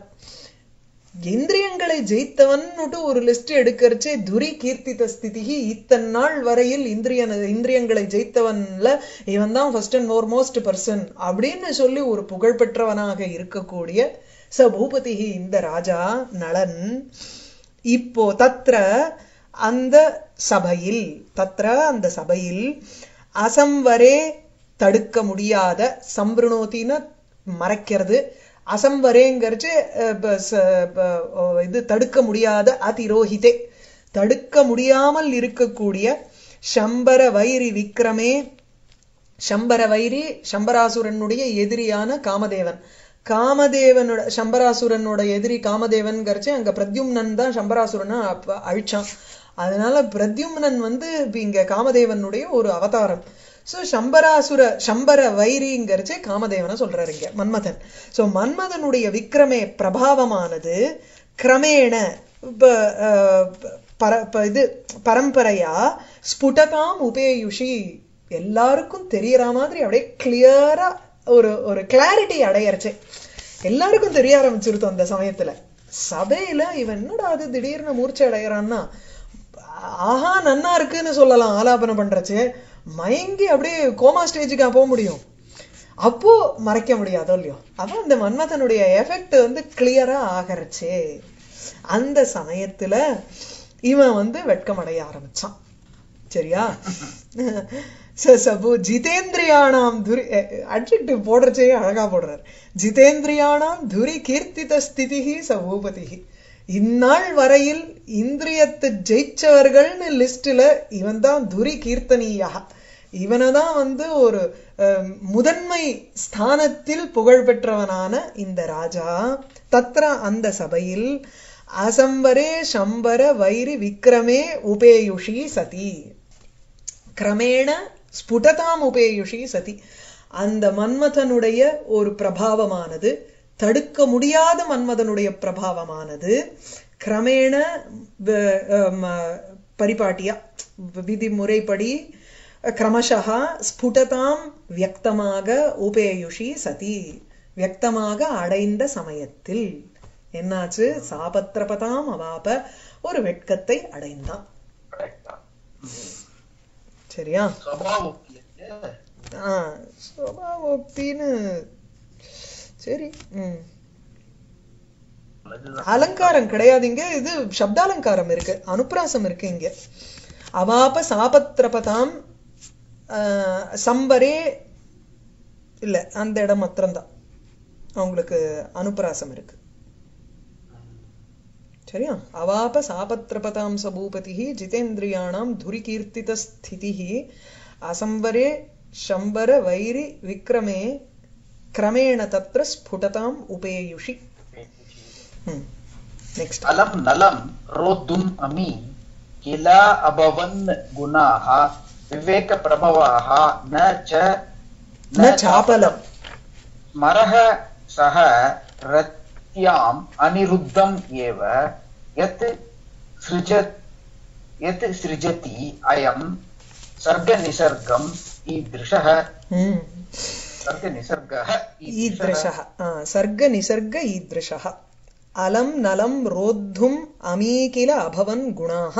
இந்திரியங்களை ஜெயித்தவன்னுட்டு ஒரு லிஸ்ட் எடுக்கிறச்சே துரி கீர்த்தித்த ஸ்திதிகி இத்தனை நாள் வரையில் இந்திரிய இந்திரியங்களை ஜெயித்தவன்ல இவன் தான் ஃபர்ஸ்ட் அண்ட் ஃபோர்மோஸ்ட் பர்சன் அப்படின்னு சொல்லி ஒரு புகழ்பெற்றவனாக இருக்கக்கூடிய ச பூபதி இந்த ராஜா நளன். இப்போ தத்ர அந்த சபையில் தத்ர அந்த சபையில் அசம்வரே தடுக்க முடியாத சம்பிருணோத்தின்னு மறைக்கிறது. அசம்பரேங்கிறச்சு இது தடுக்க முடியாத அதிரோஹிதே. தடுக்க முடியாமல் இருக்கக்கூடிய சம்பர வைரி விக்ரமே சம்பர வைரி சம்பராசுரனுடைய எதிரியான காமதேவன். காமதேவனோட சம்பராசுரனோட எதிரி காமதேவன்கிறச்சு அங்கே பிரத்யும்னன் தான் சம்பராசுரனை அப்போ அழிச்சான். அதனால பிரத்யும்னன் வந்து இப்போ இங்கே காமதேவனுடைய ஒரு அவதாரம். ஸோ சம்பராசுர சம்பர வைரிங்கிறச்சே காமதேவனை சொல்றாரு இங்க மன்மதன். ஸோ மன்மதனுடைய விக்ரமே பிரபாவமானது கிரமேண பர இது பரம்பரையா ஸ்புடதாம் உபேயுஷி. எல்லாருக்கும் தெரியற மாதிரி அப்படியே கிளியரா ஒரு ஒரு கிளாரிட்டி அடையறச்சு. எல்லாருக்கும் தெரிய ஆரம்பிச்சிருத்தோம் அந்த சமயத்துல. சபையில இவன் என்னடா அது திடீர்னு மூர்ச்சை அடையிறான்னா ஆஹா நன்னா இருக்குன்னு சொல்லலாம் ஆலாபனம் பண்றச்சு. மயங்கி அப்படியே கோமா ஸ்டேஜுக்கு போக முடியும். அப்போ மறைக்க முடியாதோ இல்லையோ? அதான் இந்த மன்மதனுடைய எஃபெக்ட் வந்து கிளியரா ஆகறச்சே. அந்த சமயத்துல இவன் வந்து வெட்கமடைய ஆரம்பிச்சான். சரியா? ச- சபு ஜிதேந்திரியானாம் துரி அட்ஜெக்டிவ் போடுறச்சே அழகா போடுறார். ஜிதேந்திரியானாம் துரி கீர்த்தித ஸ்திதிகி சபூபதிகி இந்நாள் வரையில் இந்திரியத்தை ஜெயிச்சவர்கள்னு லிஸ்டில் இவன் தான் துரி கீர்த்தனீயா இவனை தான் வந்து ஒரு முதன்மை ஸ்தானத்தில் புகழ் பெற்றவனான இந்த ராஜா. தத்ர அந்த சபையில் அசம்பரே சம்பர வைரி விக்ரமே உபேயுஷி சதி. கிரமேண ஸ்புடதாம் உபேயுஷி சதி. அந்த மன்மதனுடைய ஒரு பிரபாவமானது தடுக்க முடியாத மன்மதனுடைய பிரபாவமானது கிரமேண பரிபாட்டியா விதிமுறைப்படி கிரமஷா ஸ்புடதாம் வியக்தமாக உபேயுஷி சதி வியக்தமாக அடைந்த சமயத்தில். என்னாச்சு? சாபத்திரபதாம் அவாப ஒரு வெட்கத்தை அடைந்தான். சரியா? ஆ சபாவோக்தின்னு சரி ம். அலங்காரம் கிடையாதுங்க இது சப்தாலங்காரம் இருக்கு அனுப்பிராசம் இருக்கு இங்க. அவாப சாபத்ரபதாம் சம்பரே இல்லை அந்த இடம் மாத்திரம்தான். அவங்களுக்கு அனுப்பிராசம் இருக்கு. चलिया अवाप सापत्रपतां स भूपतिः जितेन्द्रियाणां धुरिकीर्तितस्थितिः। असंवरे शंबर वैरि विक्रमे क्रमेण तत्र स्फुटताम् उपेयुषि। हम्म, नेक्स्ट अलं नलं रोद्धुम् अमि किल अभवन् गुणाः विवेकप्रभवाः न च न चापलं। स्मरः सः रत् रत्याम् अनिरुद्धम् एव यत् सृज यत् सृजति अयं सर्गनिसर्गम् ईदृशः ம். सर्गनिसर्गः ஈத்ருஷः ஆ, சர்க்க நிசர்க ஈத்ருஷः அலம் நலம் ரோத்தும் அமீகில அபவன் குணாக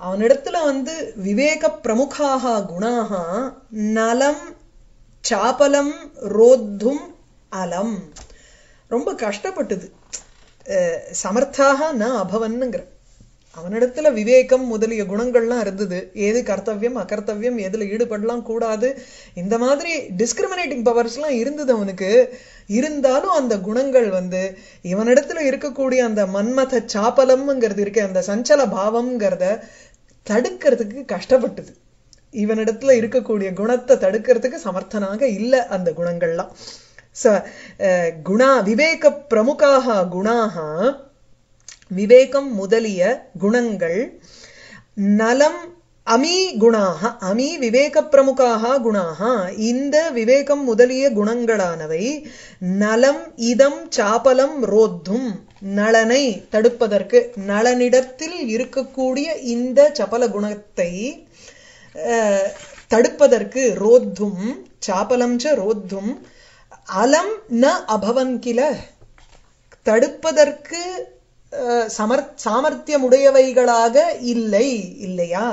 அவனிடத்துல வந்து விவேக பிரமுகாக குணாக நலம் சாபலம் ரோத்தும் அலம் ரொம்ப கஷ்டப்பட்டது. சமர்த்தாக ந அபவன்னுங்கிற. அவனிடத்துல விவேகம் முதலிய குணங்கள்லாம் இருந்தது. ஏது கர்த்தவியம் அகர்த்தவியம் எதுல ஈடுபடலாம் கூடாது. இந்த மாதிரி டிஸ்கிரிமினேட்டிங் பவர்ஸ்லாம் இருந்தது அவனுக்கு. இருந்தாலும் அந்த குணங்கள் வந்து இவனிடத்துல இருக்கக்கூடிய அந்த மன்மத சாப்பலம்ங்கிறது இருக்க அந்த சஞ்சல பாவம்ங்கிறத தடுக்கிறதுக்கு கஷ்டப்பட்டது. இவனிடத்துல இருக்கக்கூடிய குணத்தை தடுக்கிறதுக்கு சமர்த்தனாக இல்லை அந்த குணங்கள்லாம். ச அஹ், குணா விவேக பிரமுகாக குணாக விவேகம் முதலிய குணங்கள் நலம் அமி குணாக அமி விவேக பிரமுகாக குணாக இந்த விவேகம் முதலிய குணங்களானவை நலம் இதம் சாபலம் ரோத்தும் நலனை தடுப்பதற்கு நலனிடத்தில் இருக்கக்கூடிய இந்த சபல குணத்தை தடுப்பதற்கு ரோத்தும் சாபலம் ச ரோத்தும் அலம் ந அபவன் கில தடுப்பதற்கு சமர் சாமர்த்தியமுடையவைகளாக இல்லை இல்லையா?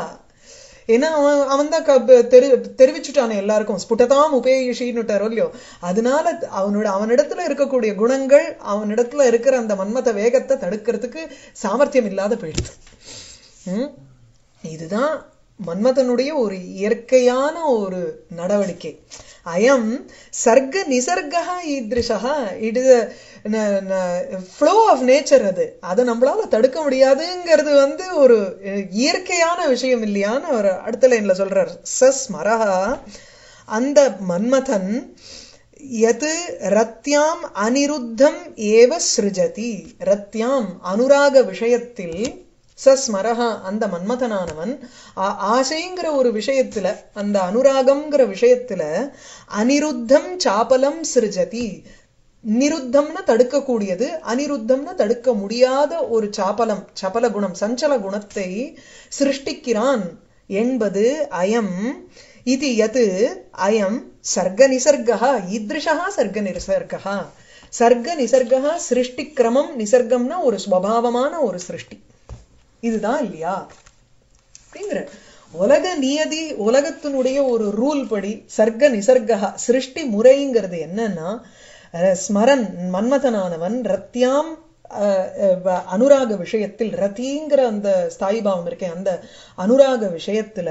ஏன்னா அவன் அவன் தான் தெரி தெரிவிச்சுட்டானே எல்லாருக்கும். ஸ்புட்டதாம் உபயோகிஷின்னுட்டாரோ இல்லையோ? அதனால அவனோட அவனிடத்துல இருக்கக்கூடிய குணங்கள் அவனிடத்துல இருக்கிற அந்த மன்மத வேகத்தை தடுக்கிறதுக்கு சாமர்த்தியம் இல்லாத போயிடுது. ம்? இதுதான் மன்மதனுடைய ஒரு இயற்கையான ஒரு நடவடிக்கை. அயம் சர்க்க நிசர்கா ஈத்ரிஷா it is flow of nature அது. அதை நம்மளால தடுக்க முடியாதுங்கிறது வந்து ஒரு இயற்கையான விஷயம் இல்லையான்னு அவர் அடுத்த லைன்ல சொல்றார். சஸ் மரஹா அந்த மன்மதன் எது ரத்யாம் அனிருத்தம் ஏவ சிருஜதி. ரத்யாம் அனுராக விஷயத்தில் சஸ்மரஹா அந்த மன்மதனானவன் ஆசைங்கிற ஒரு விஷயத்துல அந்த அனுராகம்ங்கிற விஷயத்துல அனிருத்தம் சாபலம் சிருஜதி. நிருத்தம்னு தடுக்கக்கூடியது அனிருத்தம்னு தடுக்க முடியாத ஒரு சாபலம் சபல குணம் சஞ்சல குணத்தை சிருஷ்டிக்கிறான் என்பது அயம். இது எது? அயம் சர்க்க நிசர்கா ஈத்ருஷா சர்க்க நிசர்கா சர்க்க நிசர்கா சிருஷ்டி கிரமம் நிசர்க்கம்னா ஒரு ஸ்வபாவமான ஒரு சிருஷ்டி. இதுதான் இல்லையா? அப்படிங்கிற. உலக நியதி உலகத்தினுடைய ஒரு ரூல் படி சர்க்க நிசர்கா சிருஷ்டி முறைங்கிறது என்னன்னா அஹ், ஸ்மரன் மன்மதனானவன் ரத்யாம் அஹ், அனுராக விஷயத்தில் ரதிங்கிற அந்த ஸ்தாயிபாவம் இருக்கே அந்த அனுராக விஷயத்துல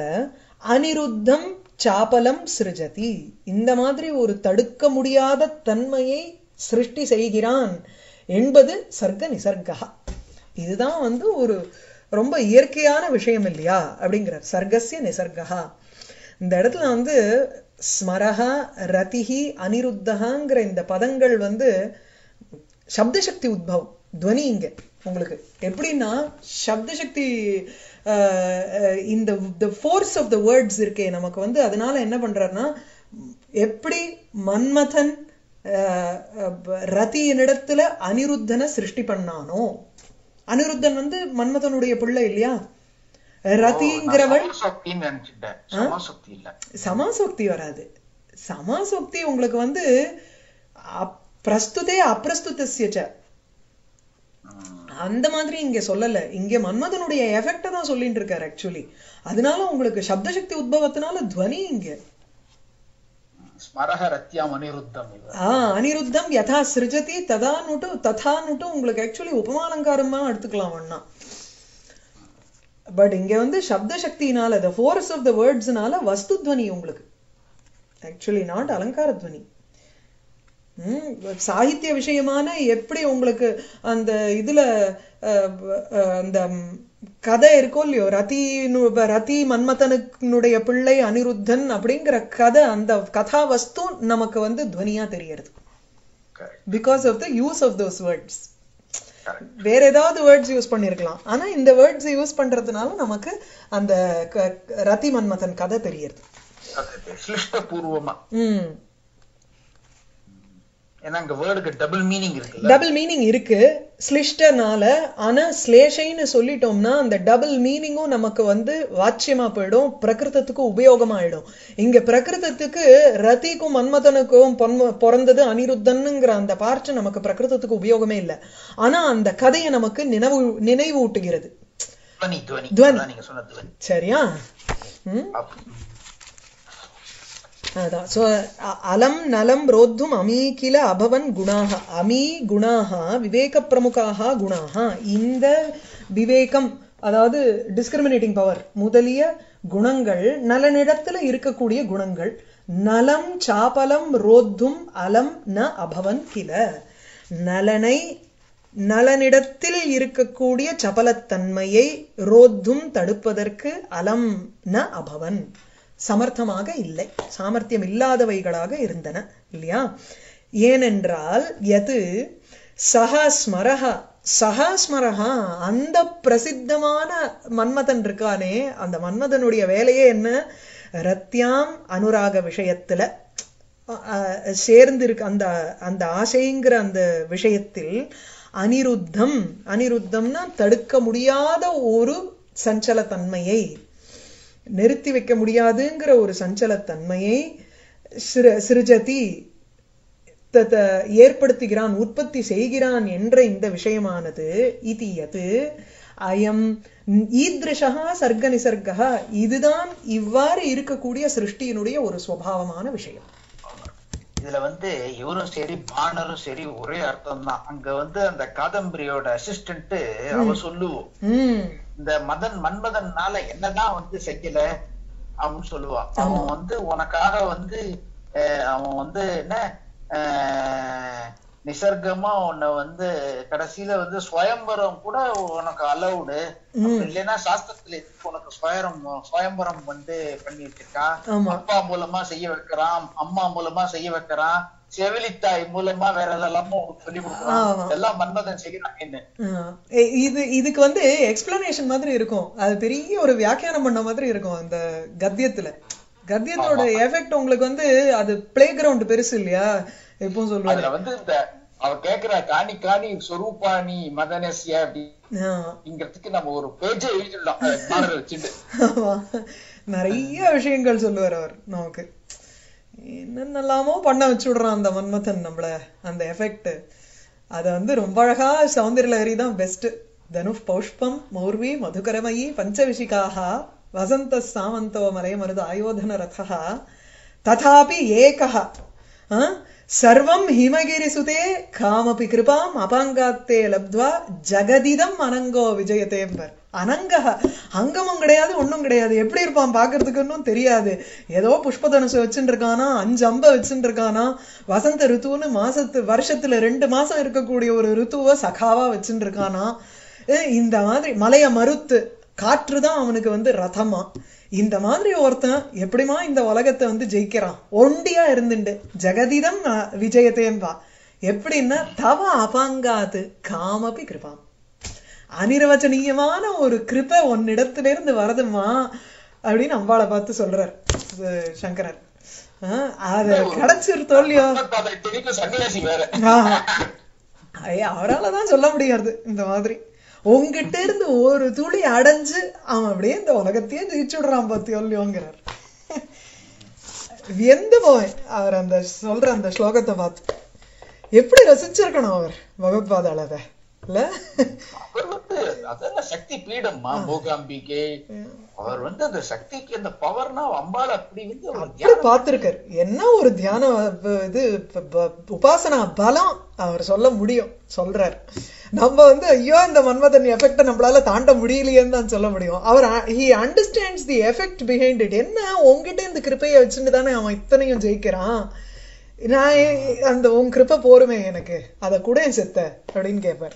அனிருத்தம் சாபலம் சிருஜதி. இந்த மாதிரி ஒரு தடுக்க முடியாத தன்மையை சிருஷ்டி செய்கிறான் என்பது சர்க்க நிசர்கா இதுதான் வந்து ஒரு ரொம்ப இயற்கையான விஷயம் இல்லையா? அப்படிங்கிறார். சர்க்கசிய நிசர்கா இந்த இடத்துல வந்து ஸ்மரகா ரதிஹி அனிருத்தகாங்கிற இந்த பதங்கள் வந்து சப்தசக்தி உத்பவம் துவனி இங்க உங்களுக்கு. எப்படின்னா சப்தசக்தி ஆஹ், இந்த the force of the words இருக்கே நமக்கு வந்து அதனால என்ன பண்றாருன்னா எப்படி மன்மதன் ஆஹ், ரதியினிடத்துல அனிருத்தனை சிருஷ்டி பண்ணானோ அனிருத்தன் வந்து மன்மதனுடைய பிள்ளை இல்லையா? சமசக்தி வராது. சமாசோக்தி உங்களுக்கு வந்து பிரஸ்துதே அப்பிரஸ்துதஸ்ய ச. ம். அந்த மாதிரி இங்க சொல்லல. இங்க மன்மதனுடைய எஃபெக்ட தான் சொல்லிட்டு இருக்காரு ஆக்சுவலி அதனால உங்களுக்கு சப்தசக்தி உத்பவத்தினால துவனி இங்க. அனிருத்தம் ஆ அனிருத்தம் யதா சிருஜதி ததானுட்டு ததானுட்டு உங்களுக்கு ஆக்சுவலி உபமாலங்காரமா எடுத்துக்கலாம் அண்ணா. பட் இங்க வந்து சப்த சக்தினால த ஃபோர்ஸ் ஆஃப் த வேர்ட்ஸ்னால வஸ்து துவனி உங்களுக்கு. ஆக்சுவலி நாட் அலங்கார துவனி சாகித்ய விஷயமான எப்படி உங்களுக்கு அந்த இதுல அந்த கதை இருக்கோ இல்லையோ ரதி ரதி மன்மதனுடைய பிள்ளை அனிருத்தன் அப்படிங்கிற கதை அந்த கதா வஸ்து நமக்கு வந்து துவனியா தெரியறது. Because of the use of those words. வேற ஏதாவது வேர்ட்ஸ் யூஸ் பண்ணிருக்கலாம். ஆனா இந்த வேர்ட்ஸ் யூஸ் பண்றதுனால நமக்கு அந்த ரதி மன்மதன் கதை தெரியுது அது சிலிஷ்ட பூர்வமா ஏன்னா அங்க வேர்டுக்கு டபுள் மீனிங் இருக்குல்ல? டபுள் மீனிங் இருக்கு. ஸ்லிஷ்டனால ஆனா ஸ்லேஷைன்னு சொல்லிட்டோம்னா அந்த டபுள் மீனிங்கும் நமக்கு வந்து வாச்சியமா போயிடும் பிரகிருதத்துக்கு உபயோகமாயிடும். இங்க பிரகிருதத்துக்கு ரதிக்கும் மன்மதனுக்கும் பிறந்தது அனிருத்தன்னுங்கிற அந்த பார்ட் நமக்கு பிரகிருதத்துக்கு உபயோகமே இல்லை. ஆனா அந்த கதையை நமக்கு நினைவு நினைவூட்டுகிறது. சரியா? ம் அதான் அலம் நலம் ரோத்தும் அமீ கில அபவன் குணாக அமீ குணாக விவேக பிரமுகாக குணாக இந்த விவேகம் அதாவது டிஸ்கிரிமினேட்டிங் பவர் முதலிய குணங்கள் நலனிடத்தில் இருக்கக்கூடிய குணங்கள் நலம் சாபலம் ரோத்தும் அலம் ந அபவன் கில நலனை நலனிடத்தில் இருக்கக்கூடிய சபலத்தன்மையை ரோத்தும் தடுப்பதற்கு அலம் ந அபவன். சமர்த்தமாக இல்லை. சாமர்த்தியம் இல்லாதவைகளாக இருந்தன இல்லையா? ஏனென்றால் எது? சஹா ஸ்மரஹா. சஹா ஸ்மரஹா அந்த பிரசித்தமான மன்மதன் இருக்கானே. அந்த மன்மதனுடைய வேலையே என்ன? ரத்யாம் அனுராக விஷயத்துல அஹ், அந்த அந்த ஆசைங்கிற அந்த விஷயத்தில் அனிருத்தம் அனிருத்தம்னா தடுக்க முடியாத ஒரு சஞ்சலத்தன்மையை நிறுத்தி வைக்க முடியாதுங்கிற ஒரு சஞ்சலத்தன்மையை சிறு சிறுஜதி ஏற்படுத்துகிறான் உற்பத்தி செய்கிறான் என்ற இந்த விஷயமானது இது எது? அயம் ஈத்ருஷா சர்க்க நிசர்கா இதுதான் இவ்வாறு இருக்கக்கூடிய சிருஷ்டியினுடைய ஒரு சுவாவமான விஷயம். இதுல வந்து இவரும் சரி பாணரும் சரி ஒரே அர்த்தம் தான் அங்க வந்து அந்த காதம்பரியோட அசிஸ்டன்ட் அவ சொல்லுவோம் இந்த மதன் மன்மதன்னால என்னதான் வந்து செய்யல அப்படின்னு சொல்லுவா. அவன் வந்து உனக்காக வந்து அவன் வந்து என்ன அஹ், நிசர்கமா உன்னை வந்து கடைசியில வந்து சுயம்பரம் கூட உனக்கு அலவுடு இல்லைன்னா சாஸ்திரத்துல உனக்கு சுயரம் சுயம்பரம் வந்து பண்ணி வச்சிருக்கா ஆமா. அப்பா மூலமா செய்ய வைக்கிறான் அம்மா மூலமா செய்ய வைக்கிறான் செவிலித்தாய் மூலமா வேற எதெல்லாமோ சொல்லி கொடுக்குறான். ஆமா. இதெல்லாம் மன்மதன் எ- இது இதுக்கு வந்து எக்ஸ்பிளனேஷன் மாதிரி இருக்கும். அது பெரிய ஒரு வியாக்கியானம் பண்ண மாதிரி இருக்கும் அந்த கத்தியத்துல. கத்தியத்தோட எஃபெக்ட் உங்களுக்கு வந்து அது பிளே கிரவுண்ட் பெருசு இல்லையா? எப்பவும் சொல்லுவாரு அதுல வந்து இந்த அவ கேக்குறா காணி காணி சொரூபாணி மதனசிய அப்படிங்கிறதுக்கு நம்ம ஒரு பேஜை எழுதிடலாம். நிறைய விஷயங்கள் சொல்லுவார் அவர் நமக்கு. என்னென்னலாமோ பண்ண வச்சு விடுறான் அந்த மன்மதன் நம்மள அந்த எஃபெக்ட் அத வந்து ரொம்ப அழகா சௌந்தர்யலஹரி தான் பெஸ்ட் தனுஷ் பௌஷ்பம் மௌர்வி மதுகரமயி பஞ்சவிஷிகாக வசந்த சாமந்தோ மலையமருது ஆயோதன ரதா ததாபி ஏகः? சர்வம் ஹிமகிரிசுதே காமபி கிருபாம் அபாங்காத்தே லப்த்வா ஜகதிதம் அனங்கோ விஜயதேம்பர் அனங்கக அங்கமும் கிடையாது ஒண்ணும் கிடையாது. எப்படி இருப்பான் பாக்குறதுக்கு ஒன்றும் தெரியாது. ஏதோ புஷ்பதனுசு வச்சுட்டு இருக்கானா அஞ்சு அம்ப வச்சுட்டு இருக்கானா வசந்த ருத்துன்னு மாசத்து வருஷத்துல ரெண்டு மாசம் இருக்கக்கூடிய ஒரு ரித்துவை சகாவா வச்சுட்டு இருக்கானா இந்த மாதிரி மலைய மறுத்து காற்று தான் அவனுக்கு வந்து ரதமா. இந்த மாதிரி ஒருத்தன் எப்படிமா இந்த உலகத்தை வந்து ஜெயிக்கிறான்? ஒண்டியா இருந்துண்டு. ஜெகதிதம் விஜயத்தேன்பா. எப்படின்னா தவ அபாங்காது காமபி கிருபாம் அனிர்வச்சனீயமான ஒரு கிருபை உன்னிடத்துல இருந்து வரதுமா அப்படின்னு அம்பாளை பார்த்து சொல்றார் சங்கரர். ஆஹ் அது வேற. ஆஹ். ஐயா, அவராலதான் சொல்ல முடியாது இந்த மாதிரி. உங்ககிட்ட இருந்து ஒரு துளி அடைஞ்சு அவன் அப்படியே இந்த உலகத்தையே ஜெயிச்சு விடுறான் பாத்தியோ இல்லையோங்கிறார். வியந்து போவேன் அவர் அந்த சொல்ற அந்த ஸ்லோகத்தை பார்த்து எப்படி ரசிச்சிருக்கணும் அவர் பகவத்பாதாளத இல்ல? சக்தி பீடம்மா மூகாம்பிகை அவர் வந்து அந்த சக்திக்கு அந்த பவர்னா அம்பாள் அப்படி வந்து அவர் பார்த்திருக்காரு. என்ன ஒரு தியான ப- இது உபாசனா பலம் அவர் சொல்ல முடியும் சொல்றார். நம்ம வந்து ஐயோ இந்த மன்மதன் எஃபெக்ட நம்மளால தாண்ட முடியலையேன்னு தான் சொல்ல முடியும். அவர் he understands the effect behind it என்ன உங்ககிட்ட இந்த கிருப்பையை வச்சுட்டு தானே அவன் இத்தனையும் ஜெயிக்கிறான்? நான் அந்த உன் கிருப்பை போருமே எனக்கு. அதை கூட என் செத்த அப்படின்னு கேட்பார்